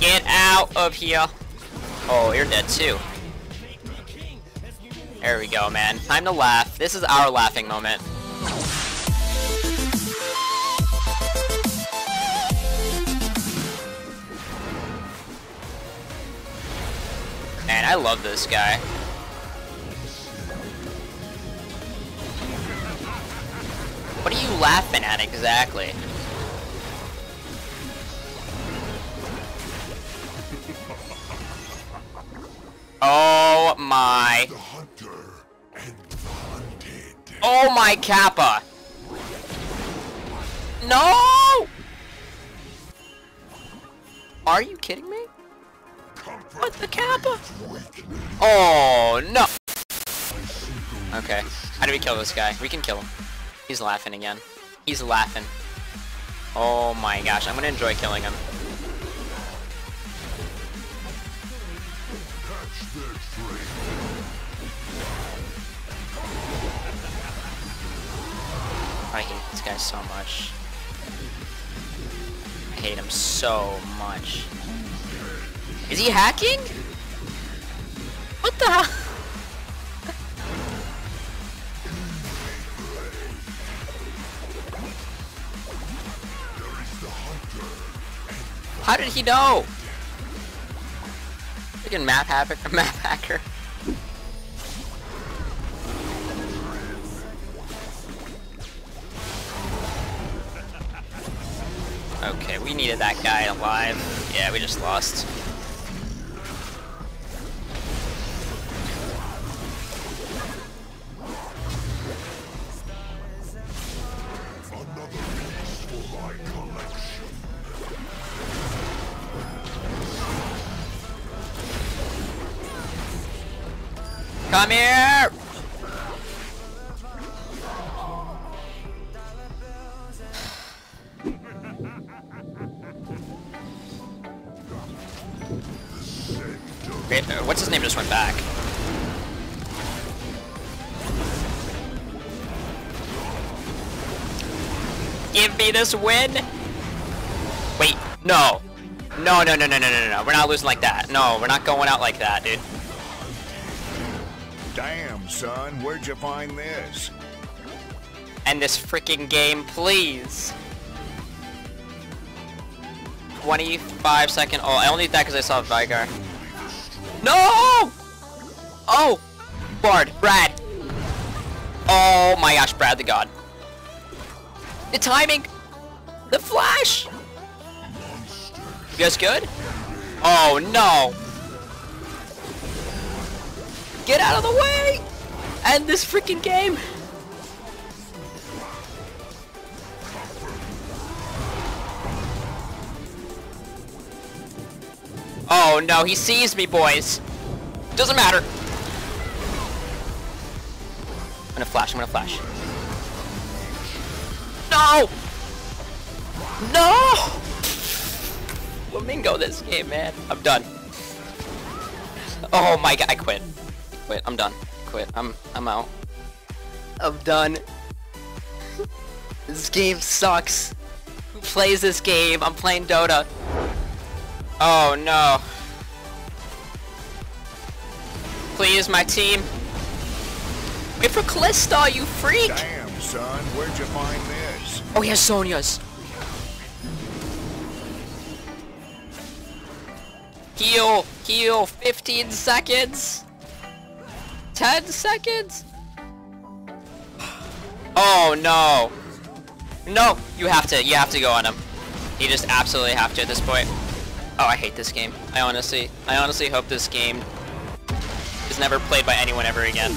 Get out of here. Oh, you're dead too. There we go, man. Time to laugh. This is our laughing moment. Man, I love this guy. What are you laughing at exactly? Oh my. Oh my Kappa. No! Are you kidding me? What the Kappa? Oh no. Okay. How do we kill this guy? We can kill him. He's laughing again. He's laughing. Oh my gosh, I'm gonna enjoy killing him. I hate this guy so much. I hate him so much. Is he hacking? What the hell? How did he know? Freaking map hacker, map hacker. Okay, we needed that guy alive. Yeah, we just lost. Come here! Wait, uh, what's his name just went back? Give me this win! Wait, no. No, no, no, no, no, no, no, we're not losing like that. No, we're not going out like that, dude. Damn, son, where'd you find this? End this freaking game, please. 25 second. Oh, I only did that because I saw Veigar. No! Oh! Bard, Brad. Oh my gosh, Brad the God. The timing! The flash! You guys good? Oh no! Get out of the way! End this freaking game! Oh no, he sees me, boys. Doesn't matter. I'm gonna flash, I'm gonna flash. No! No! Flamingo this game, man. I'm done. Oh my god, I quit. Quit, I'm done. Quit, I'm, I'm out. I'm done. this game sucks. Who plays this game? I'm playing Dota. Oh no. Please, my team. Wait for Kalista, you freak! Damn, son, where'd you find this? Oh, he has Zhonya's. Heal, heal, 15 seconds. 10 seconds. Oh no. No, you have to, you have to go on him. You just absolutely have to at this point. Oh, I hate this game. I honestly, I honestly hope this game is never played by anyone ever again.